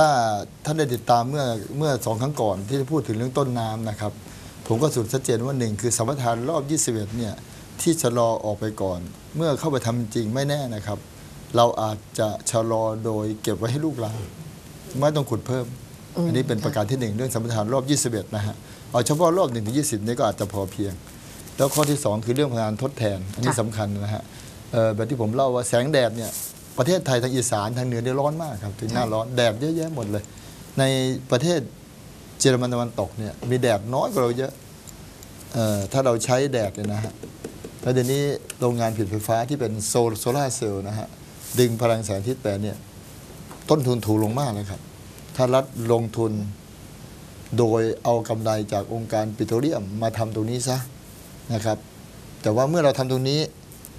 ถ้าท่านได้ติดตามเมื่อเมื่อสองครั้งก่อนที่พูดถึงเรื่องต้นน้ำนะครับ ผมก็สรุดชัดเจนว่าหนึ่งคือสัมปทานรอบ 21 เนี่ยที่ชะลอออกไปก่อน เมื่อเข้าไปทำจริงไม่แน่นะครับ เราอาจจะชะลอโดยเก็บไว้ให้ลูกหลานไม่ต้องขุดเพิ่มอืมอันนี้เป็นประการที่หนึ่งเรื่องสัมปทานรอบ 21 นะฮะเอาเฉพาะรอบ1ถึง20 นี่ก็อาจจะพอเพียง แล้วข้อที่ 2 คือเรื่องพลังงานทดแทน อันนี้สำคัญนะฮะเอ่อแบบที่ผมเล่าว่าแสงแดดเนี่ย ประเทศไทยทางอีสานทางเหนือเนี่ยร้อนมากครับ ถึงหน้าร้อนแดดเยอะแยะหมดเลย ในประเทศเยอรมันตะวันตกเนี่ยมีแดดน้อยกว่าเราเยอะเอ่อถ้าเราใช้แดดเนี่ยนะฮะแล้วเดี๋ยวนี้โรงงานผลิตไฟฟ้าที่เป็นโซลโซลาร์เซลล์นะฮะดึงพลังแสงอาทิตย์แต่เนี่ยต้นทุนถูกลงมากเลยครับถ้ารัฐลงทุนโดยเอากำไรจากองค์การปิโตรเลียมมาทำตรงนี้ซะนะครับ แต่ว่าเมื่อเราทำตรงนี้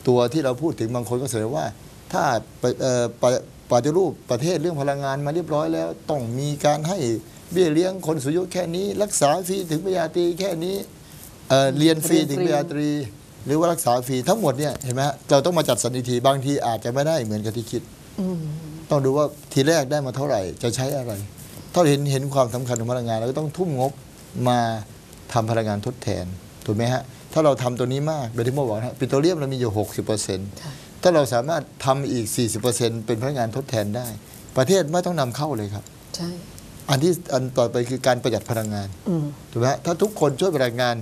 ตัวที่เราพูดถึงบางคนก็เสนอว่า ถ้าปเอ่อปปฏิรูปประเทศเรื่องพลังงานมาเรียบร้อยแล้ว ต้องมีการให้เบี้ยเลี้ยงคนสูงอายุแค่นี้ รักษาฟรีถึงปริญญาตรีแค่นี้เอ่อเรียนฟรีถึงปริญญาตรี หรือว่ารักษาฟรีทั้งหมดเนี่ยเห็นไหมฮะเราต้องมาจัดสรรอีกทีบางทีอาจจะไม่ได้เหมือนกับที่คิดอืมต้องดูว่าทีแรกได้มาเท่าไหร่จะใช้อะไร ถ้าเห็นเห็นความสำคัญของพลังงานเราก็ต้องทุ่มงบมาทำพลังงานทดแทนถูกไหมฮะถ้าเราทำตัวนี้มากแบบที่โมบอกนะฮะปิโตรเลียมเรามีอยู่60%ค่ะ ถ้าเราสามารถทำอีก 40%เป็นพลังงานทดแทนได้ ประเทศไม่ต้องนำเข้าเลยครับ ใช่ อันที่อันต่อไปคือการประหยัดพลังงานอืมถูกไหมฮะถ้าทุกคนช่วยประหยัดงาน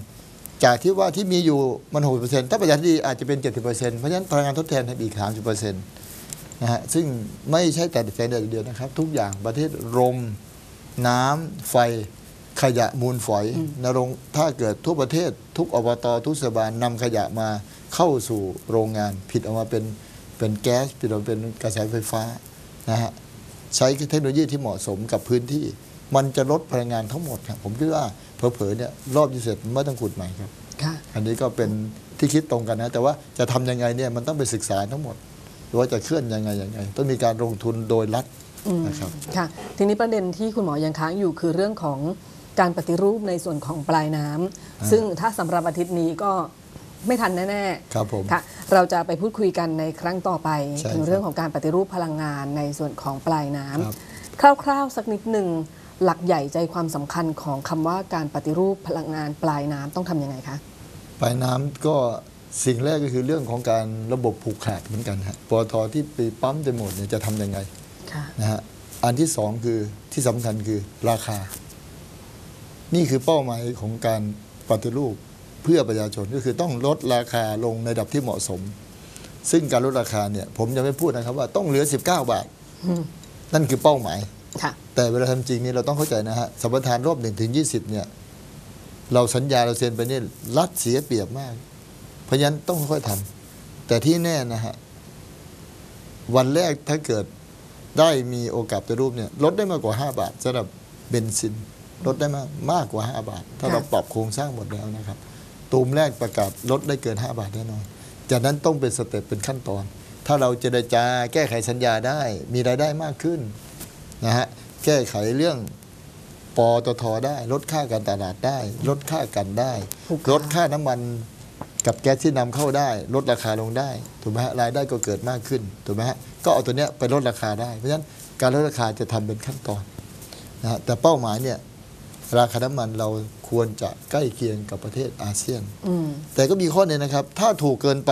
จากที่ว่าที่มีอยู่มัน60%ถ้าประหยัดดีอาจจะเป็น 70%เพราะฉะนั้นพลังงานทดแทนทำอีก 30%นะฮะซึ่งไม่ใช่แต่แสงแดดอย่างเดียวนะครับ ทุกอย่างประเทศลมน้ำไฟ ขยะมูลฝอยนรงค์ถ้าเกิดทั่วประเทศ ทุกอบตทุกเทศบาลนำขยะมาเข้าสู่โรงงาน ผิดออกมาเป็นเป็นแก๊สผิดออกมาเป็นกระแสไฟฟ้านะฮะใช้เทคโนโลยีที่เหมาะสมกับพื้นที่ มันจะลดพลังงานทั้งหมดครับผมคิดว่าเผลอๆเนี่ยรอบที่เสร็จไม่ต้องขุดใหม่ครับค่ะอันนี้ก็เป็นที่คิดตรงกันนะ แต่ว่าจะทำยังไงเนี่ยมันต้องไปศึกษาทั้งหมดว่าจะเคลื่อนยังไงยังไง ต้องมีการลงทุนโดยรัฐอืมนะครับค่ะทีนี้ประเด็นที่คุณหมอยังค้างอยู่คือเรื่องของ การปฏิรูปในส่วนของปลายน้ำอ่าซึ่งถ้าสำหรับอาทิตย์นี้ก็ไม่ทันแน่ครับผมๆค่ะเราจะไปพูดคุยกันในครั้งต่อไปใช่ถึงครับเรื่องของการปฏิรูปพลังงานในส่วนของปลายน้ำครับคร่าวๆสักนิดหนึ่งหลักใหญ่ใจความสำคัญของคำว่าการปฏิรูปพลังงานปลายน้ำต้องทำยังไงคะปลายน้ำก็สิ่งแรกก็คือเรื่องของการระบบผูกขาดเหมือนกันฮะปตทที่ไปปั๊มจะหมดเนี่ยจะทำยังไงค่ะนะฮะอันที่สองคือที่สำคัญคือราคา นี่คือเป้าหมายของการปฏิรูปเพื่อประชาชนก็คือต้องลดราคาลงในระดับที่เหมาะสม ซึ่งการลดราคาเนี่ยผมยังไม่พูดนะครับว่าต้องเหลือ 19 บาทอืมนั่นคือเป้าหมายค่ะแต่เวลาทำจริงนี่เราต้องเข้าใจนะฮะสัมปทานรอบหนึ่งถึงยีเนี่ยเราสัญญาเราเซ็นไปเนี่ยรัฐเสียเปรียบมาก เพราะฉะนั้นต้องค่อยๆทำแต่ที่แน่นะฮะวันแรกถ้าเกิดได้มีโอกาสปฏิรูปเนี่ยลดได้มากกว่า 5 บาทสำหรับเบนซิน ลดได้มากมากกว่า 5 บาท ถ้าค่ะเราปรับโครงสร้างหมดแล้วนะครับ ตูมแรกประกาศลดได้เกิน 5 บาทแน่นอน จากนั้นต้องเป็น step เป็นขั้นตอน ถ้าเราเจรจาแก้ไขสัญญาได้ มีรายได้มากขึ้นนะฮะแก้ไขเรื่องปตทได้ ลดค่าการตลาดได้ ลดค่ากันได้ถูกค่ะลดค่าน้ำมันกับแก๊สที่นำเข้าได้ ลดราคาลงได้ถูกไหมฮะรายได้ก็เกิดมากขึ้นถูกไหมฮะก็เอาตัวเนี้ยไปลดราคาได้เพราะฉะนั้นการลดราคาจะทำเป็นขั้นตอนนะฮะแต่เป้าหมายเนี่ย ราคาน้ำมันเราควรจะใกล้เคียงกับประเทศอาเซียนอืมแต่ก็มีข้อหนึงนะครับ ถ้าถูกเกินไป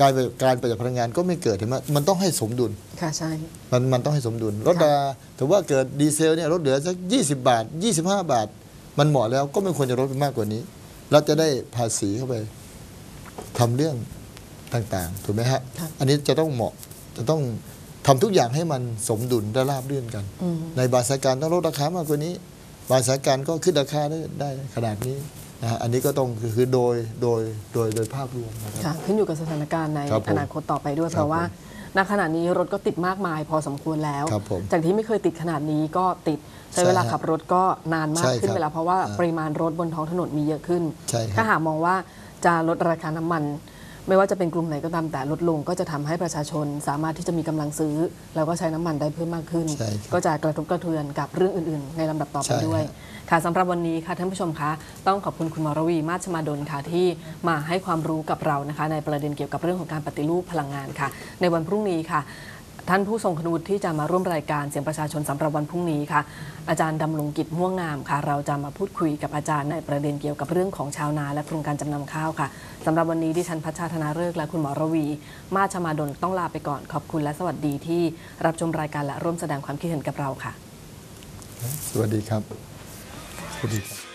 การการประหยัดพลังงานก็ไม่เกิดเห็นไหมมันต้องให้สมดุล ค่ะใช่ มันมันต้องให้สมดุลลดราถือว่าเกิดดีเซลเนี่ยลดเหลือสัก 20 บาท 25 บาท มันเหมาะแล้วก็ไม่ควรจะลดไปมากกว่านี้ เราจะได้ภาษีเข้าไปทำเรื่องต่างๆ ถูกไหมฮะครับอันนี้จะต้องเหมาะจะต้องทำทุกอย่างให้มันสมดุลและราบเรื่อนกันอืมในบางสายการต้องลดราคามากกว่านี้ บางสายการก็ขึ้นราคาได้ได้ขนาดนี้นะฮะอันนี้ก็ต้องคือคือโดยโดยโดยโดยภาพรวมนะครับ ค่ะขึ้นอยู่กับสถานการณ์ในครับผมอนาคตต่อไปด้วยครับเพราะว่าณขณะนี้รถก็ติดมากมายพอสมควรแล้ว ครับผมจากที่ไม่เคยติดขนาดนี้ก็ติดใช้ใช่เวลาฮะขับรถก็นานมาใช่กขึ้นครับไปแล้วเพราะว่าอ่าปริมาณรถบนท้องถนนมีเยอะขึ้น ใช่ครับถ้าหากมองว่าจะลดราคาน้ำมัน ไม่ว่าจะเป็นกลุ่มไหนก็ตามแต่ลดลงก็จะทำให้ประชาชนสามารถที่จะมีกำลังซื้อ แล้วก็ใช้น้ำมันได้เพิ่มมากขึ้นใช่ครับก็จะกระทบกระเทือนกับเรื่องอื่น ๆ ในลำดับต่อไปใช่ฮะด้วย ค่ะสำหรับวันนี้ค่ะท่านผู้ชมคะต้องขอบคุณคุณหมอระวีมาชมาดลค่ะที่มาให้ความรู้กับเรานะคะ ในประเด็นเกี่ยวกับเรื่องของการปฏิรูปพลังงานค่ะ ในวันพรุ่งนี้ค่ะ ท่านผู้ทรงคุณวุฒิที่จะมาร่วมรายการเสียงประชาชนสำหรับวันพรุ่งนี้ค่ะ อาจารย์ดำรงกิจม่วงงามค่ะ เราจะมาพูดคุยกับอาจารย์ในประเด็นเกี่ยวกับเรื่องของชาวนา และโครงการจำนำข้าวค่ะสำหรับวันนี้ดิฉันพัชชาธนาฤกษ์และคุณหมอระวี มาชมาดลต้องลาไปก่อนขอบคุณและสวัสดีที่รับชมรายการและร่วมแสดงความคิดเห็นกับเราค่ะ สวัสดีครับสวัสดีครับ